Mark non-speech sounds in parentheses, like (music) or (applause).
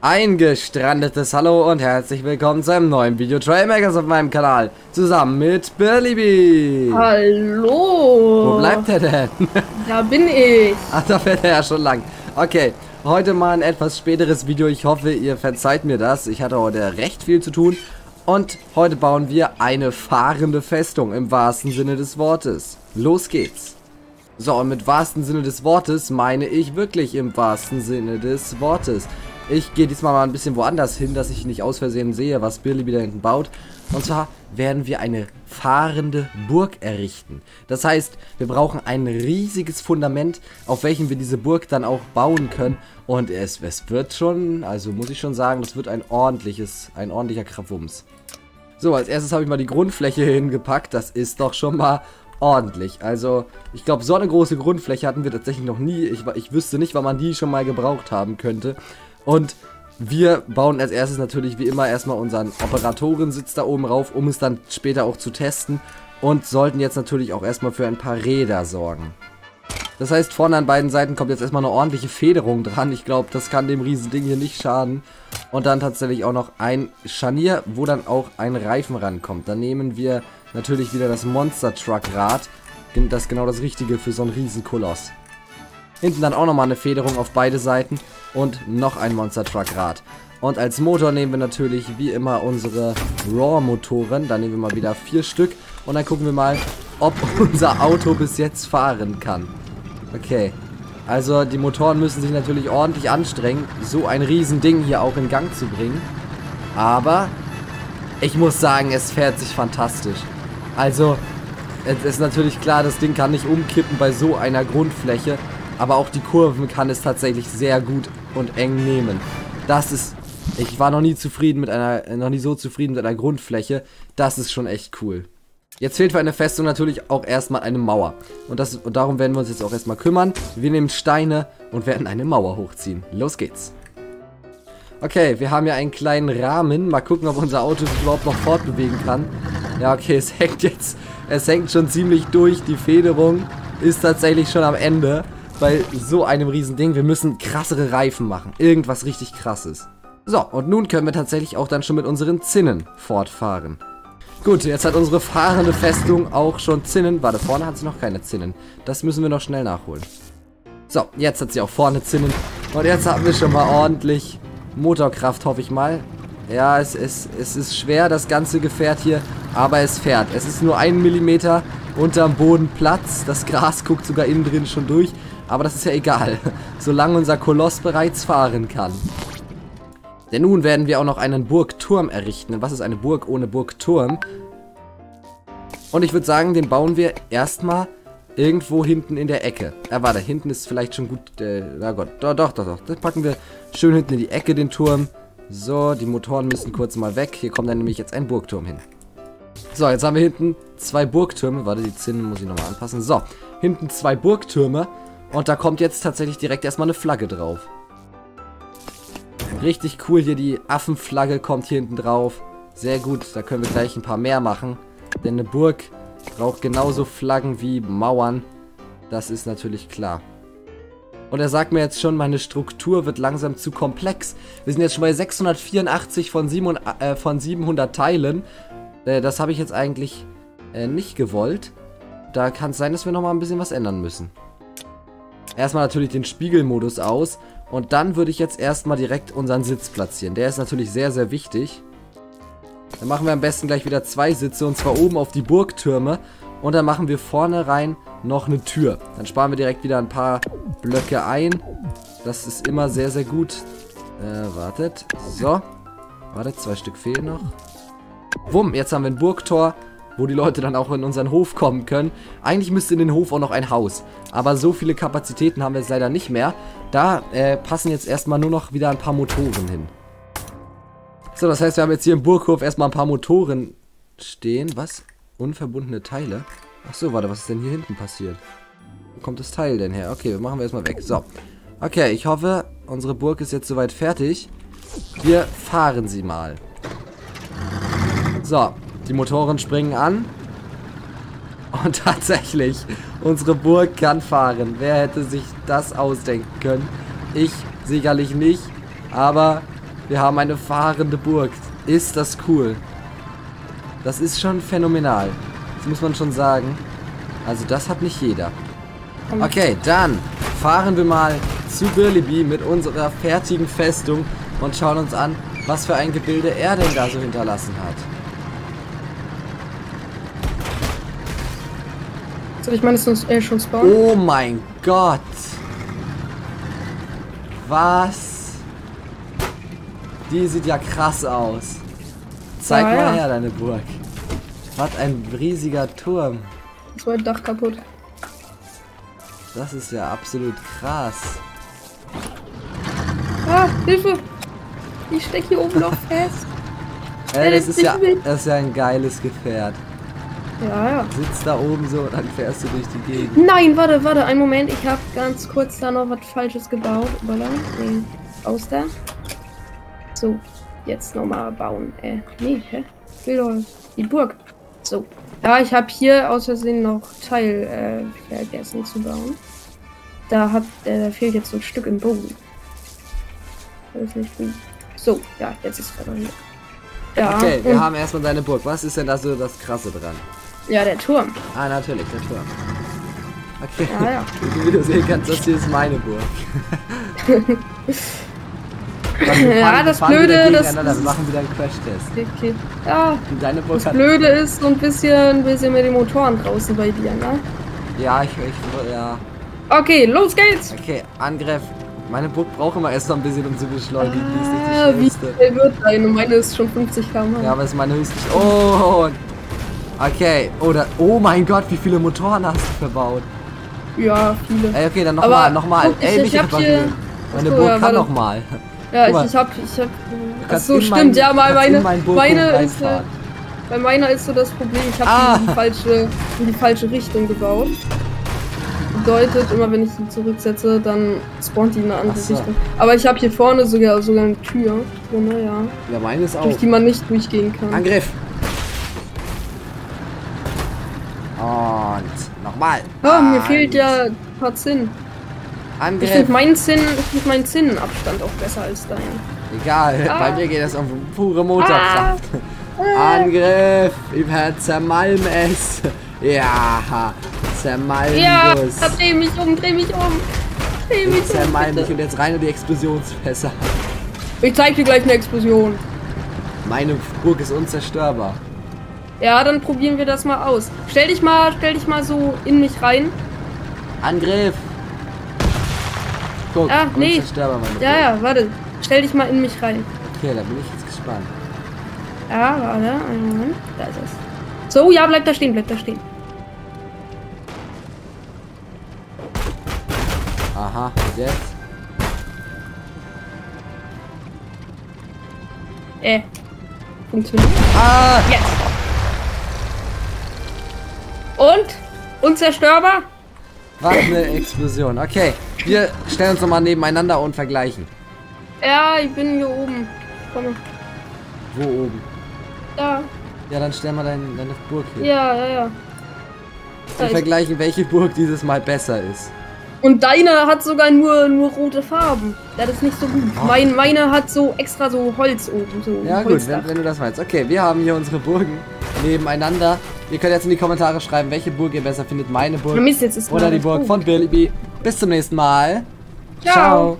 Eingestrandetes Hallo und herzlich willkommen zu einem neuen Video Trailmakers auf meinem Kanal. Zusammen mit Burley Hallo. Wo bleibt er denn? (laughs) Da bin ich. Ach, da fährt er ja schon lang. Okay, heute mal ein etwas späteres Video. Ich hoffe, ihr verzeiht mir das. Ich hatte heute recht viel zu tun. Und heute bauen wir eine fahrende Festung im wahrsten Sinne des Wortes. Los geht's. So, und mit wahrsten Sinne des Wortes meine ich wirklich im wahrsten Sinne des Wortes. Ich gehe diesmal mal ein bisschen woanders hin, dass ich nicht aus Versehen sehe, was Billy wieder hinten baut. Und zwar werden wir eine fahrende Burg errichten. Das heißt, wir brauchen ein riesiges Fundament, auf welchem wir diese Burg dann auch bauen können. Und es, es wird schon, also muss ich schon sagen, das wird ein ordentliches, ein ordentlicher Krabwums. So, als erstes habe ich mal die Grundfläche hingepackt. Das ist doch schon mal ordentlich. Also, ich glaube, so eine große Grundfläche hatten wir tatsächlich noch nie. Ich, ich wüsste nicht, wann man die schon mal gebraucht haben könnte. Und wir bauen als erstes natürlich wie immer erstmal unseren Operatorensitz da oben rauf, um es dann später auch zu testen. Und sollten jetzt natürlich auch erstmal für ein paar Räder sorgen. Das heißt, vorne an beiden Seiten kommt jetzt erstmal eine ordentliche Federung dran. Ich glaube, das kann dem riesen Ding hier nicht schaden. Und dann tatsächlich auch noch ein Scharnier, wo dann auch ein Reifen rankommt. Dann nehmen wir natürlich wieder das Monster Truck Rad. Das ist genau das Richtige für so einen riesen Koloss. Hinten dann auch nochmal eine Federung auf beide Seiten und noch ein Monster Truck Rad. Und als Motor nehmen wir natürlich wie immer unsere Raw-Motoren. Da nehmen wir mal wieder vier Stück. Und dann gucken wir mal, ob (laughs) unser Auto bis jetzt fahren kann. Okay. Also die Motoren müssen sich natürlich ordentlich anstrengen, so ein Riesending hier auch in Gang zu bringen. Aber ich muss sagen, es fährt sich fantastisch. Also, es ist natürlich klar, das Ding kann nicht umkippen bei so einer Grundfläche. Aber auch die Kurven kann es tatsächlich sehr gut und eng nehmen. Das ist... Ich war noch nie zufrieden mit einer... Noch nie so zufrieden mit einer Grundfläche. Das ist schon echt cool. Jetzt fehlt für eine Festung natürlich auch erstmal eine Mauer. Und, das, und darum werden wir uns jetzt auch erstmal kümmern. Wir nehmen Steine und werden eine Mauer hochziehen. Los geht's. Okay, wir haben ja einen kleinen Rahmen. Mal gucken, ob unser Auto sich überhaupt noch fortbewegen kann. Ja, okay, es (laughs) hängt jetzt... Es hängt schon ziemlich durch. Die Federung ist tatsächlich schon am Ende bei so einem riesen Ding. Wir müssen krassere Reifen machen. Irgendwas richtig krasses. So, und nun können wir tatsächlich auch dann schon mit unseren Zinnen fortfahren. Gut, jetzt hat unsere fahrende Festung auch schon Zinnen. Warte, vorne hat sie noch keine Zinnen. Das müssen wir noch schnell nachholen. So, jetzt hat sie auch vorne Zinnen. Und jetzt haben wir schon mal ordentlich Motorkraft, hoffe ich mal. Ja, es, es, es ist schwer, das ganze Gefährt hier, aber es fährt. Es ist nur ein Millimeter unterm Boden Platz. Das Gras guckt sogar innen drin schon durch. Aber das ist ja egal, (laughs) solange unser Koloss bereits fahren kann. Denn nun werden wir auch noch einen Burgturm errichten. was ist eine Burg ohne Burgturm? Und ich würde sagen, den bauen wir erstmal irgendwo hinten in der Ecke. Ja, warte, hinten ist vielleicht schon gut. Äh, na Gott, doch, doch, doch, doch. Das packen wir schön hinten in die Ecke, den Turm. So, die Motoren müssen kurz mal weg. Hier kommt dann nämlich jetzt ein Burgturm hin. So, jetzt haben wir hinten zwei Burgtürme. Warte, die Zinnen muss ich nochmal anpassen. So, hinten zwei Burgtürme. Und da kommt jetzt tatsächlich direkt erstmal eine Flagge drauf. Richtig cool hier, die Affenflagge kommt hier hinten drauf. Sehr gut, da können wir gleich ein paar mehr machen. Denn eine Burg braucht genauso Flaggen wie Mauern. Das ist natürlich klar. Und er sagt mir jetzt schon, meine Struktur wird langsam zu komplex. Wir sind jetzt schon bei 684 von, 700, äh, von 700 Teilen. Äh, das habe ich jetzt eigentlich äh, nicht gewollt. Da kann es sein, dass wir nochmal ein bisschen was ändern müssen. Erstmal natürlich den Spiegelmodus aus. Und dann würde ich jetzt erstmal direkt unseren Sitz platzieren. Der ist natürlich sehr, sehr wichtig. Dann machen wir am besten gleich wieder zwei Sitze. Und zwar oben auf die Burgtürme. Und dann machen wir vorne rein noch eine Tür. Dann sparen wir direkt wieder ein paar Blöcke ein. Das ist immer sehr, sehr gut. Äh, wartet. So. Wartet, zwei Stück fehlen noch. Wumm, jetzt haben wir ein Burgtor wo die Leute dann auch in unseren Hof kommen können. Eigentlich müsste in den Hof auch noch ein Haus. Aber so viele Kapazitäten haben wir jetzt leider nicht mehr. Da äh, passen jetzt erstmal nur noch wieder ein paar Motoren hin. So, das heißt, wir haben jetzt hier im Burghof erstmal ein paar Motoren stehen. Was? Unverbundene Teile? Ach so, warte, was ist denn hier hinten passiert? Wo kommt das Teil denn her? Okay, machen wir erstmal weg. So. Okay, ich hoffe, unsere Burg ist jetzt soweit fertig. Wir fahren sie mal. So, die Motoren springen an. Und (laughs) tatsächlich, unsere Burg kann fahren. Wer hätte sich das ausdenken können? Ich sicherlich nicht. Aber Wir haben eine fahrende Burg. Ist das cool. Das ist schon phänomenal. Das muss man schon sagen. Also das hat nicht jeder. Okay, dann fahren wir mal zu Birliby mit unserer fertigen Festung und schauen uns an, was für ein Gebilde er denn da so hinterlassen hat. Soll ich meine sonst äh, schon spawnen? Oh mein Gott. Was? Die sieht ja krass aus. Zeig Ja, mal ja. her deine Burg. Was ein riesiger Turm. Das war Dach kaputt. Das ist ja absolut krass. Ah, Hilfe! Ich steck hier oben noch (laughs) fest. Ey, das ist ja, ist das ist ja ein geiles Gefährt. Ja, ja. Sitzt da oben so und dann fährst du durch die Gegend. Nein, warte, warte, einen Moment. Ich habe ganz kurz da noch was Falsches gebaut. Voilà. Nee, aus da. So, jetzt nochmal bauen. Äh, nee, hä? Will doch die Burg. So. Ja, ich habe hier aus Versehen noch Teil äh, vergessen zu bauen. Da hat, äh, da fehlt jetzt so ein Stück im Boden. Das ist nicht gut. So, ja, jetzt ist es repariert. Ja, Okay, wir haben erstmal deine Burg. Was ist denn da so das Krasse dran? Ja, der Turm. Ah, natürlich, der Turm. Okay. Ja, ja. (laughs) Wie du sehen kannst, das hier ist meine Burg. (laughs) Ja, das fahren Blöde, das-. Wir machen wieder einen Crash-Test. Okay. Ja, Und Deine Burg Das hat... Blöde ist so ein bisschen, bisschen mit den Motoren draußen bei dir, ne? Ja, ich, ich... Ja. Okay, los geht's! Okay, Angriff. Meine Burg braucht immer erst noch ein bisschen, um zu beschleunigen. Die ist nicht Ah, die wie schnellste. schnell wird deine? Meine ist schon 50 km. Ja, aber es ist meine höchste... Oh! und- Okay, oder... Oh mein Gott, wie viele Motoren hast du verbaut? Ja, viele. Ey, okay, dann nochmal, nochmal. ich- Ey, ich mich hab hier-. Meine Burg ja, kann nochmal. Ja, ich, ich hab, ich hab. So, stimmt, mein- ja, mal meine, meine ist, äh, bei meiner ist so das Problem, ich habe Ah. in die falsche, in die falsche Richtung gebaut. Bedeutet, immer wenn ich sie zurücksetze, dann spawnt die in eine andere so. Richtung. Aber ich habe hier vorne sogar sogar eine Tür drin, ja, Ja, meine ist auch. durch die man nicht durchgehen kann. Angriff! Und nochmal. Ah, mir fehlt ja ein paar Zinn. Ich Angriff. finde meinen Zinn, ich finde meinen Zinnenabstand auch besser als dein. Egal, Ah. bei mir geht es um pure Motorkraft. Angriff! Wir zermalmen es. Ja, zermalmen Ja, es. dreh mich um, dreh mich um. Dreh mich Ich um. zermalm mich und jetzt rein in die Explosionsfässer. Ich zeig dir gleich eine Explosion. Meine Burg ist unzerstörbar. Ja, dann probieren wir das mal aus. Stell dich mal, stell dich mal so in mich rein. Angriff! Guck, Ah, nee. Ja, ja, warte. Stell dich mal in mich rein. Okay, da bin ich jetzt gespannt. Ja, warte, einen Moment. Da ist es. So, ja, bleib da stehen, bleib da stehen. Aha, jetzt? Äh. Funktioniert. Ah! Jetzt. Und? Unzerstörbar? Was eine Explosion. Okay, wir stellen uns nochmal nebeneinander und vergleichen. Ja, ich bin hier oben. Komm. Wo oben? Da. Ja, dann stell mal dein, deine Burg hin. Ja, ja, ja. Wir ist- vergleichen, welche Burg dieses Mal besser ist. Und deine hat sogar nur, nur rote Farben. Das ist nicht so gut. Mein, meine hat so extra so Holz oben. So Ja gut, Holzdach. wenn, wenn du das meinst. Okay, wir haben hier unsere Burgen nebeneinander. Ihr könnt jetzt in die Kommentare schreiben, welche Burg ihr besser findet. Meine Burg oder die Burg Buch. von Billy. Bis zum nächsten Mal. Ciao. Ciao.